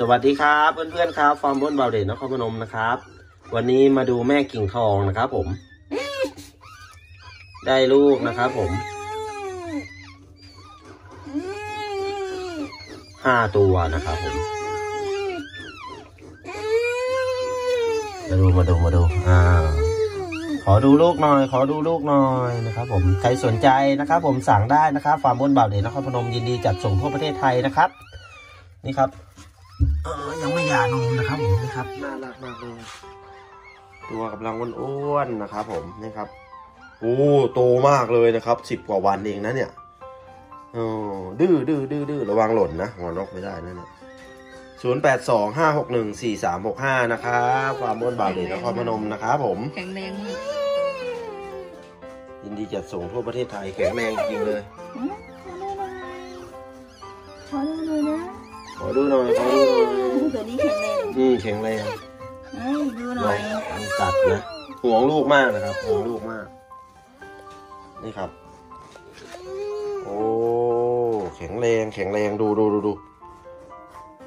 สวัสดีครับเพื่อนๆครับฟาร์มบนเบาเดชนครพนมนะครับ วันนี้มาดูแม่กิ่งทองนะครับผม ได้ลูกนะครับผมห้าตัวนะครับผมมาดูมาดูมาดูอ่าขอดูลูกหน่อย ขอดูลูกหน่อยนะครับผมใครสนใจนะครับ ผมสั่งได้นะครับฟาร์มบนเบาเดชนครพนมยินดีจัดส่งทั่วประเทศไทยนะครับ นี่ครับ เออยังไม่หย่านมนะครับผมนี่ครับ น่ารักมากเลยตัวกำลังอ้วนๆนะครับ ผมนี่ครับโอ้โตมากเลยนะครับสิบกว่าวันเองนะเนี่ยเออดื้อดื้อดื้อดื้อระวังหล่นนะหัวนกไม่ได้นะเนี่ยศูนย์แปดสองห้าหกหนึ่งสี่สามหกห้านะครับฟาร์มบนบาเดชนครพนมนะครับผม แข็งแรงมากยินดีจัดส่งทั่วประเทศไทยแข็งแรงจริงเลยขอดูหน่อยนะ ขอดูหน่อยขอดูหน่อยตัวนี้แข็งแรงอืมแข็งแรงเฮ้ยดูหลน่อองยมันจัดนะห่วงลูกมากนะครับห่วงลูกมาก นี่ครับ โอ้แข็งแรงแข็งแรงดูดูดูดู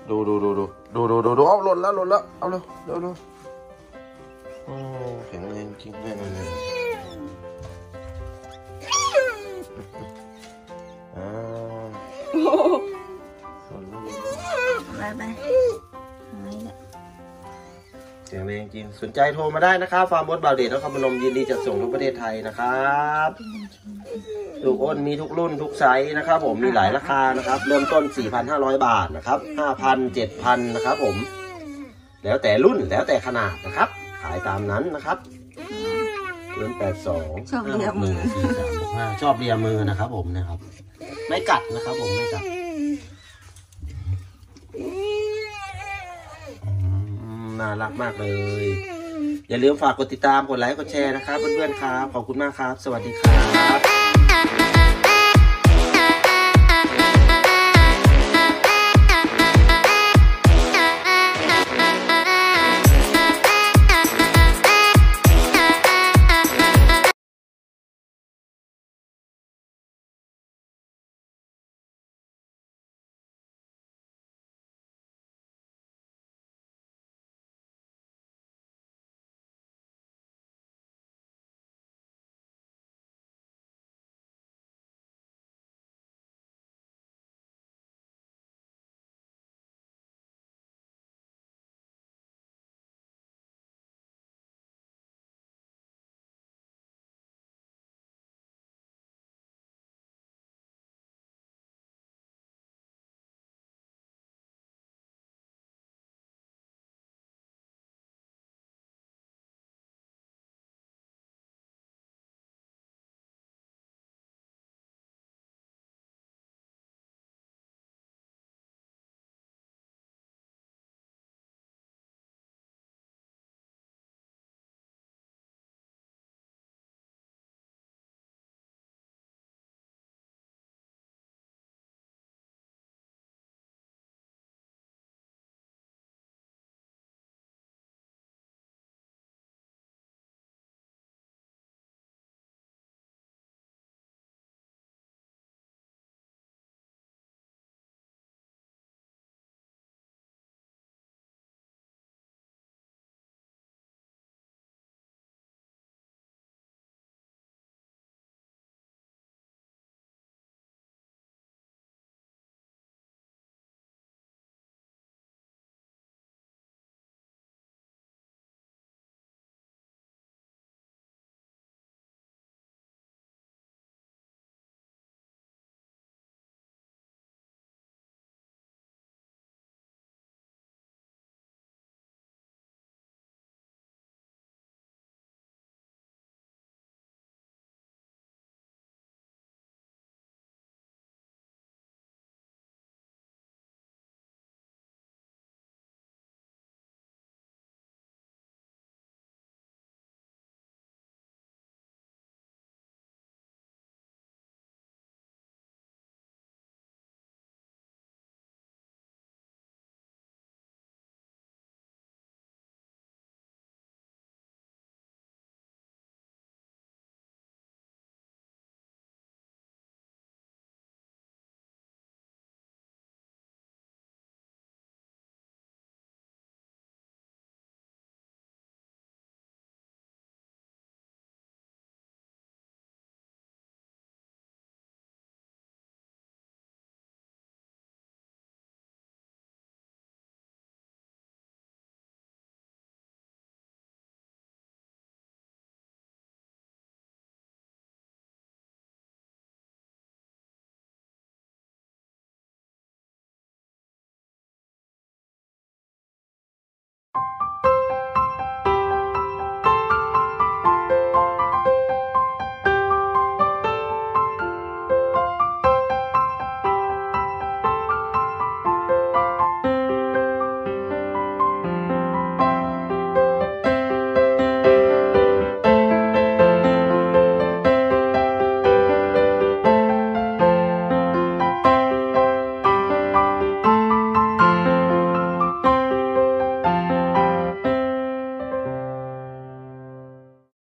ดูดูดูดูดูดูดูดูเอาหล่นแล้วหล่นแล้วเอาเร็วเร็วเร็วโอ้แข็งแรงจริงแรงเลยอ่า เสียงแรงจริง สนใจโทรมาได้นะครับ ฟาร์มบดบาวเดชนครพนมยินดีจัดส่งทุกประเทศไทยนะครับลูกอ้นมีทุกรุ่นทุกไซส์นะครับ ผมมีหลายราคานะครับ เริ่มต้น 4,500 บาทนะครับ5,000 7,000นะครับ ผม แล้วแต่รุ่นแล้วแต่ขนาดนะครับ ขายตามนั้นนะครับเือนแปดสองชอบเลียมือสี่สามหกห้าชอบเลียมือนะครับ ผมนะครับ ไม่กัดนะครับ ผมไม่กัดอืม น่ารักมากเลย อย่าลืมฝากกดติดตามกดไลค์กดแชร์นะครับเพื่อนๆครับขอบคุณมากครับ สวัสดีครับ